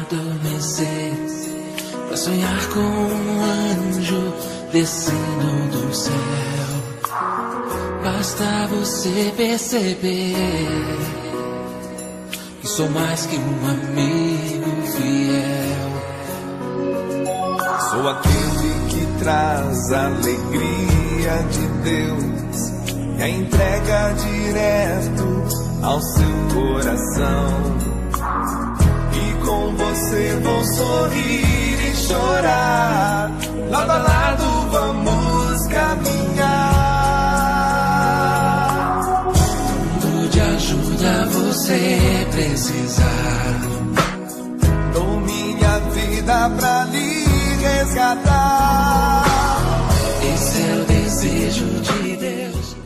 Adormecer pra sonhar com um anjo descendo do céu. Basta você perceber que sou mais que um amigo fiel. Sou aquele que traz a alegria de Deus e a entrega direto ao seu coração você vão sorrir e chorar. Lado a lado vamos caminhar. Tudo de ajuda você precisar. Dou minha vida pra lhe resgatar. Esse é o desejo de Deus.